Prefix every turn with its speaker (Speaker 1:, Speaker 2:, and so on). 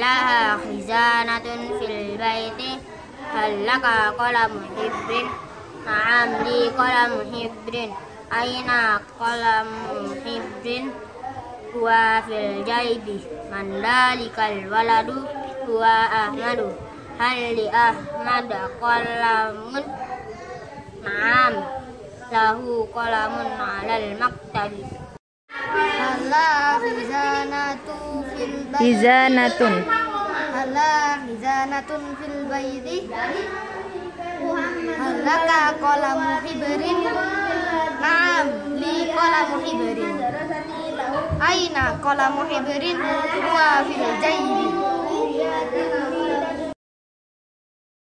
Speaker 1: لها خزانة في البيت هل لك قلم حبر نعم لي قلم حبر أين قلم حبر هو في الجيب من ذلك الولد هو أحمد هل لأحمد قلم نعم له قلم على المكتب Mizanatun. Hala mizanatun fil bayti. Halaka qalamu hibrin. Naam, li qalamu hibrin. Aina qalamu hibrin? Huwa fil jayb.